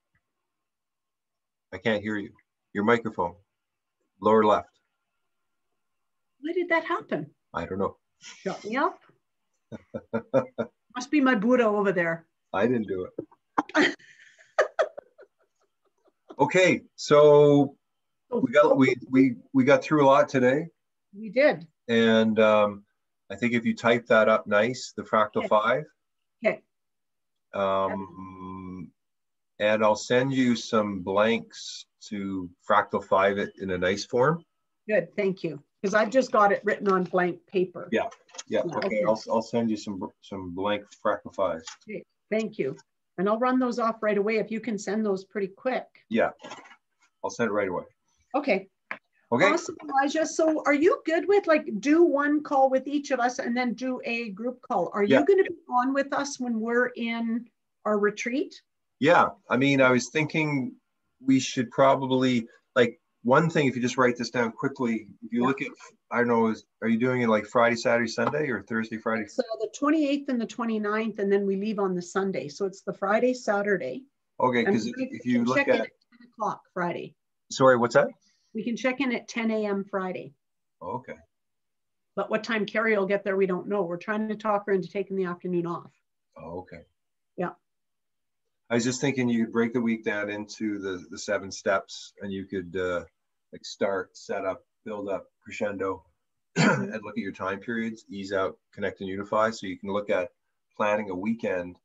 I can't hear you. Your microphone, lower left. Why did that happen? I don't know. Shut me up. Must be my Buddha over there. I didn't do it. okay, so we got we we we got through a lot today, We did. And um, I think if you type that up nice, the fractal Okay. five. Okay. Um, and I'll send you some blanks to fractal five it in a nice form. Good. Thank you. Because I've just got it written on blank paper. Yeah. Yeah. Yeah, Okay. okay. I'll I'll send you some some blank fractal fives. Okay. Thank you. And I'll run those off right away if you can send those pretty quick. Yeah. I'll send it right away. Okay. Okay. Awesome, Elijah. So are you good with like do one call with each of us and then do a group call? Are Yeah. you going to be on with us when we're in our retreat? Yeah, I mean, I was thinking we should probably like one thing. If you just write this down quickly, if you Yeah. look at, I don't know, is are you doing it like Friday, Saturday, Sunday, or Thursday, Friday? So the 28th and the 29th, and then we leave on the Sunday. So it's the Friday, Saturday. Okay, because if, if you look check in at, at 10 o'clock Friday. sorry, what's that? We can check in at 10 a.m. Friday. Okay, But what time Carrie will get there, we don't know. We're trying to talk her into taking the afternoon off. oh, okay. Yeah. I was just thinking you could break the week down into the the seven steps, and you could uh, like start, set up, build up, crescendo, and look at your time periods, ease out, connect, and unify. So you can look at planning a weekend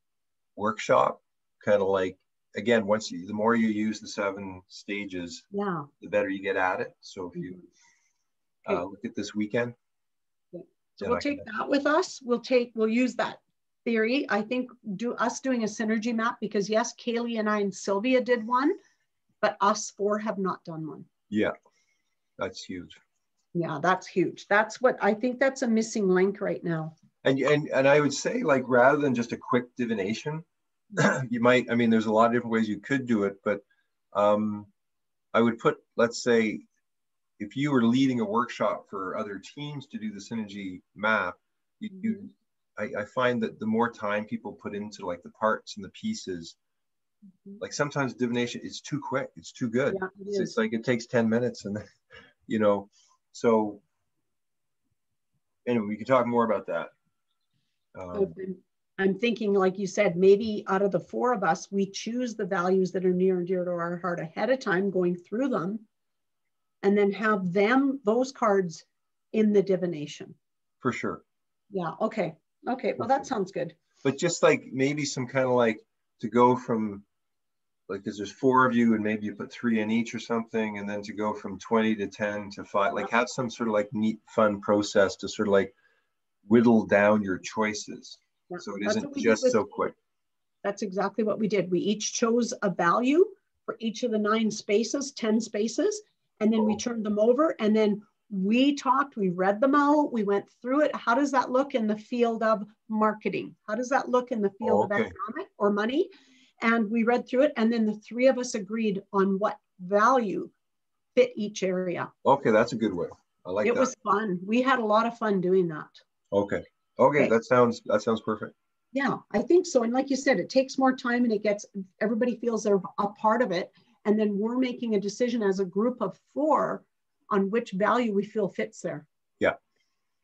workshop, kind of like again, once you the more you use the seven stages, Yeah. the better you get at it. So if you uh, Okay. look at this weekend, So we'll take that with us. We'll take, we'll use that theory. I think do us doing a synergy map because yes, Kaylee and I and Sylvia did one, but us four have not done one. yeah, that's huge. Yeah, that's huge. That's what I think that's a missing link right now. And and and I would say like rather than just a quick divination, you might. I mean, there's a lot of different ways you could do it, but um, I would put, let's say, if you were leading a workshop for other teams to do the synergy map, you, you I, I find that the more time people put into like the parts and the pieces, like sometimes divination is too quick, it's too good. Yeah, it It's, it's like it takes 10 minutes and you know, so anyway, we can talk more about that. Um, I'm- I'm thinking, like you said, maybe out of the four of us, we choose the values that are near and dear to our heart ahead of time, going through them, and then have them, those cards in the divination. for sure. Yeah, okay. Okay, well, that sounds good. But just like maybe some kind of like to go from like because there's four of you and maybe you put three in each or something, and then to go from 20 to 10 to five, like have some sort of like neat, fun process to sort of like whittle down your choices. Yeah, So it that's isn't we just with- so quick. That's exactly what we did. We each chose a value for each of the nine spaces, 10 spaces, and then we Oh. turned them over and then we talked, we read them out, we went through it. How does that look in the field of marketing? How does that look in the field of Okay. economic or money? And we read through it and then the three of us agreed on what value fit each area. Okay, that's a good way. I like it that. was fun. We had a lot of fun doing that. Okay. Okay, that sounds that sounds perfect. Yeah, I think so. And like you said, it takes more time and it gets everybody feels they're a part of it. And then we're making a decision as a group of four on which value we feel fits there. Yeah.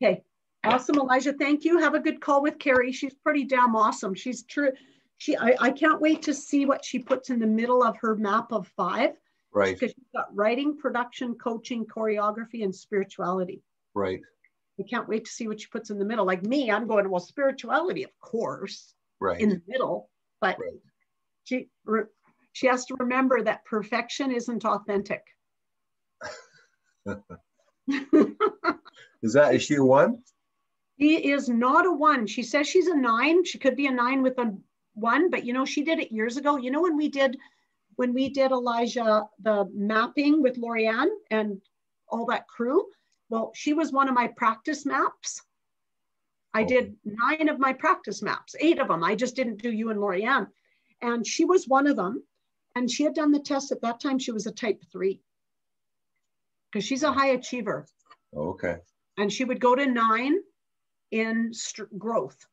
Okay. Awesome, Elijah. Thank you. Have a good call with Carrie. She's pretty damn awesome. She's true. She I, I can't wait to see what she puts in the middle of her map of five Right, because she's got writing, production, coaching, choreography, and spirituality. right, I can't wait to see what she puts in the middle. Like me, I'm going, well, spirituality, of course right. in the middle, but Right. she re- she has to remember that perfection isn't authentic. Is that is she a one? She is not a one. She says she's a nine. She could be a nine with a one, but you know, she did it years ago. You know, when we did when we did Elijah the mapping with Lorianne and all that crew, well, she was one of my practice maps. I oh. did nine of my practice maps, eight of them. I just didn't do you and Lorianne. And she was one of them. And she had done the test at that time. She was a type three because she's a high achiever. Oh, okay. And she would go to nine in st- growth.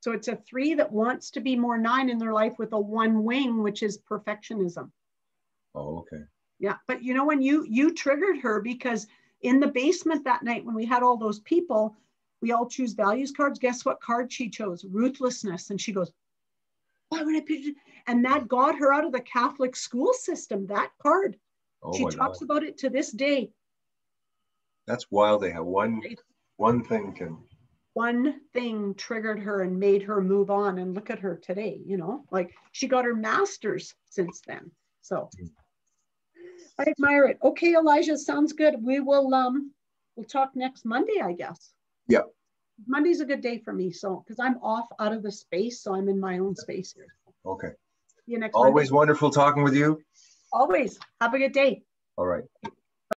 So it's a three that wants to be more nine in their life with a one wing, which is perfectionism. Oh, okay. Yeah, but you know when you you triggered her because in the basement that night when we had all those people, we all choose values cards. Guess what card she chose? Ruthlessness, and she goes, "Why would I pick?" And that got her out of the Catholic school system. That card. Oh she talks God. about it to this day. That's wild. They have one one thing can One thing triggered her and made her move on. And look at her today. You know, like she got her master's since then. So. Hmm. I admire it. Okay, Elijah, sounds good. We will um we'll talk next Monday, I guess. Yeah. Monday's a good day for me, so because I'm off out of the space, so I'm in my own space here. okay. See you next Always Monday. wonderful talking with you. Always. Have a good day. All right.